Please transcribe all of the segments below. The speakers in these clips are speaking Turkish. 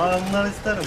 Ağzından isterim.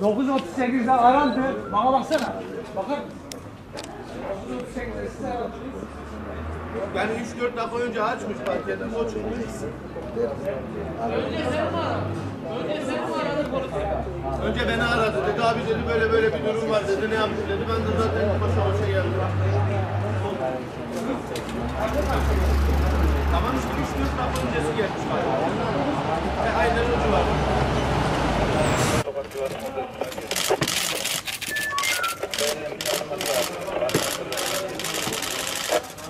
Dokuz otuz sekizde arandı. Bana baksana. Bakar? Dokuz otuz sekizde size arandı. Yani 3-4 dakika önce açmış fark ettim o çıkmış. Önce beni aradı dedi abi dedi böyle böyle bir durum var dedi ne yapmış dedi ben de zaten koşa koşa geldim. Tamam işte 3-4 dakika öncesi gelmiş bak. Ve aynen o civar.